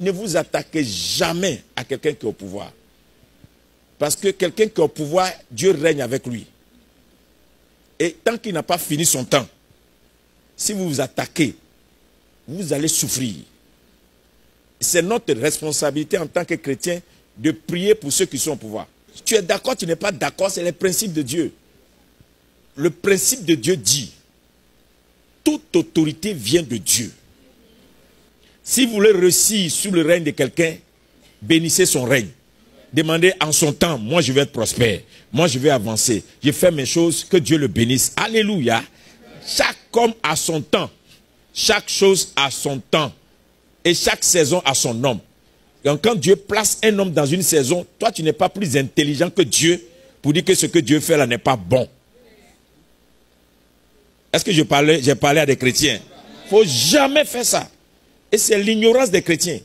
ne vous attaquez jamais à quelqu'un qui est au pouvoir. Parce que quelqu'un qui est au pouvoir, Dieu règne avec lui. Et tant qu'il n'a pas fini son temps, si vous vous attaquez, vous allez souffrir. C'est notre responsabilité en tant que chrétien de prier pour ceux qui sont au pouvoir. Tu es d'accord, tu n'es pas d'accord, c'est les principes de Dieu. Le principe de Dieu dit, toute autorité vient de Dieu. Si vous voulez réussir sous le règne de quelqu'un, bénissez son règne. Demandez en son temps, moi je vais être prospère, moi je vais avancer, je fais mes choses, que Dieu le bénisse. Alléluia. Chaque homme a son temps, chaque chose a son temps, et chaque saison a son homme. Donc quand Dieu place un homme dans une saison, toi tu n'es pas plus intelligent que Dieu pour dire que ce que Dieu fait là n'est pas bon. Est-ce que j'ai parlé à des chrétiens? Il faut jamais faire ça. Et c'est l'ignorance des chrétiens.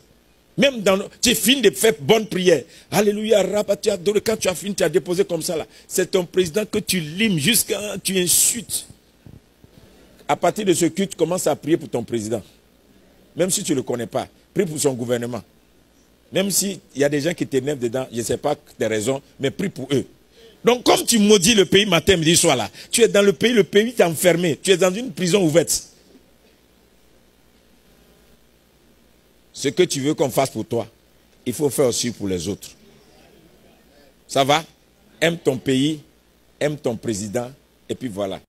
Même dans, tu finis de faire bonne prière. Alléluia, rabat, tu as adoré. Quand tu as fini, tu as déposé comme ça là. C'est ton président que tu limes jusqu'à, tu insultes. À partir de ce culte, tu commences à prier pour ton président. Même si tu ne le connais pas. Prie pour son gouvernement. Même s'il y a des gens qui t'énervent dedans, je ne sais pas des raisons, mais prie pour eux. Donc comme tu maudis le pays matin, midi, soir là, tu es dans le pays, le pays t'est enfermé. Tu es dans une prison ouverte. Ce que tu veux qu'on fasse pour toi, il faut faire aussi pour les autres. Ça va? Aime ton pays, aime ton président, et puis voilà.